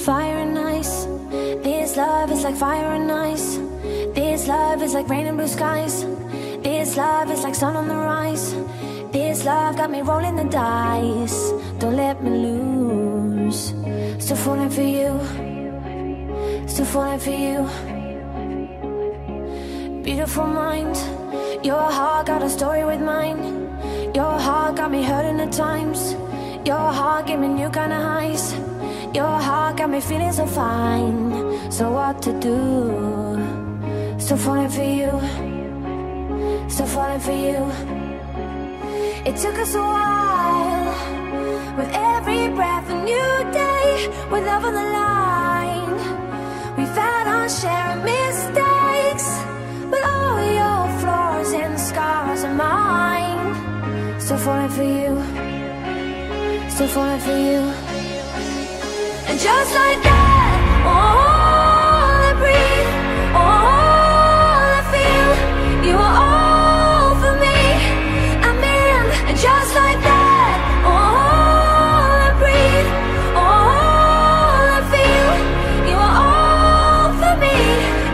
fire and ice. This love is like fire and ice. This love is like rain and blue skies. This love is like sun on the rise. This love got me rolling the dice. Don't let me lose. Still falling for you. Still falling for you. Beautiful mind. Your heart got a story with mine. Your heart got me hurting at times. Your heart gave me new kind of highs. Your heart got me feeling so fine. So what to do? Still falling for you. Still falling for you. It took us a while. With every breath, a new day. With love on the line. We've had our share of mistakes. But all your flaws and scars are mine. Still falling for you. Still falling for you. And just like that, all I breathe, all I feel, you are all for me. I'm in, and just like that, all I breathe, all I feel, you are all for me.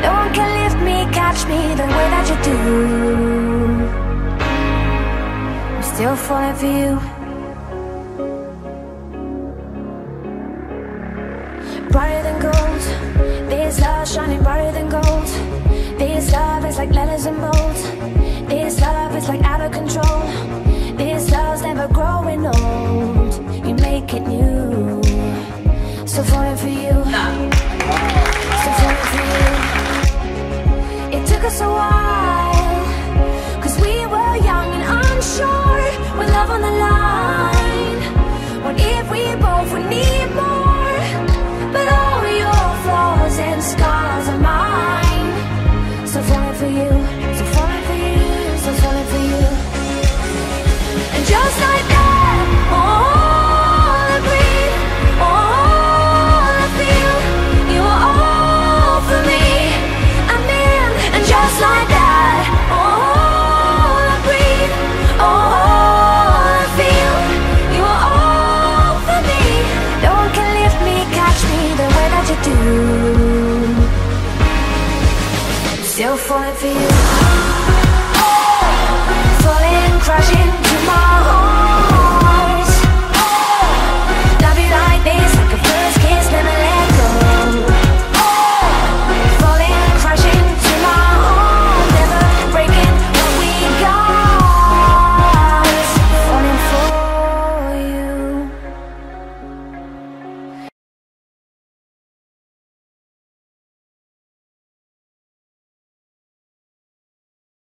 No one can lift me, catch me the way that you do. I'm still falling for you. Brighter than gold. This love shining brighter than gold. This love is like letters in for you, falling for you,